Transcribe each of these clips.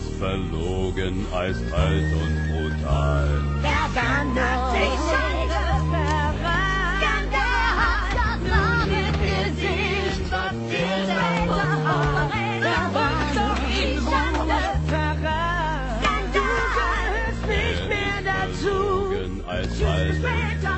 ist verlogen, eiskalt und brutal. Verwarnung, Die Schande! Verrat. Skandal! Das war mit Gesicht, was ihr davon hat. Verwarnung, doch die Schande! Verrat. Du gehörst nicht mehr dazu. Verlogen, eiskalt und Später,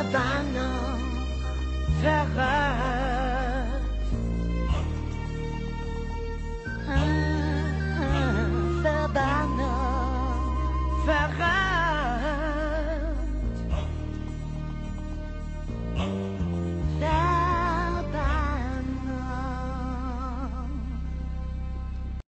Havana, Ferrari.